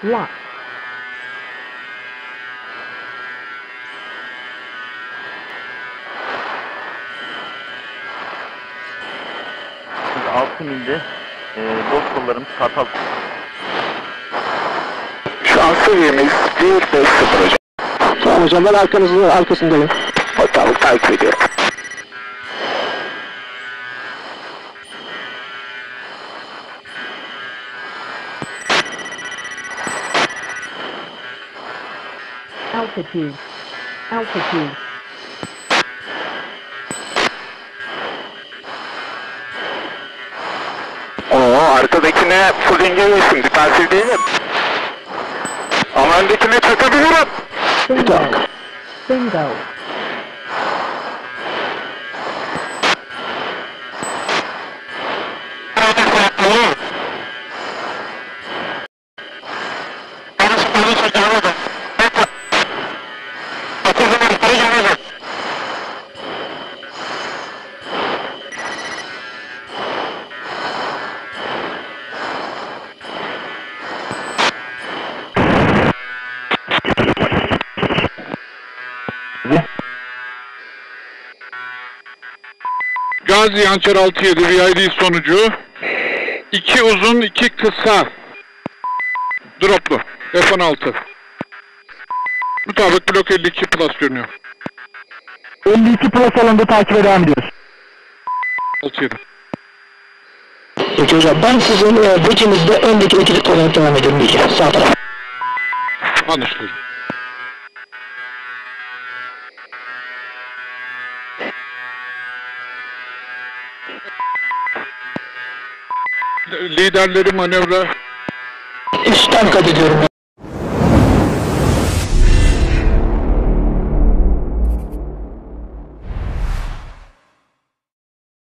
Lock. Şimdi 6 milde e, boz kollarımız Kartal. Şu an seviyemiz 150 hocam. Tamam hocam ben arkanızda arkasındayım. Tamam takip ediyorum. Altitude. Altitude. Oo arkadakine full engellesin. Defansif değilim. Ama öndekine çakabilirim. Bingo. Bingo. Gazi Hançer 67 VID sonucu. İki uzun, iki kısa. Droplu. F-16. Mutabık blok 52 plus görünüyor. 52 plus alanda takibe devam ediyoruz. 67. Peki hocam ben sizin e, bekinizde öndeki ekip olarak devam ediyorum diyeceğim. Sağ taraf. Anlaşıldı. Liderleri manevra Üstten kat ediyorum.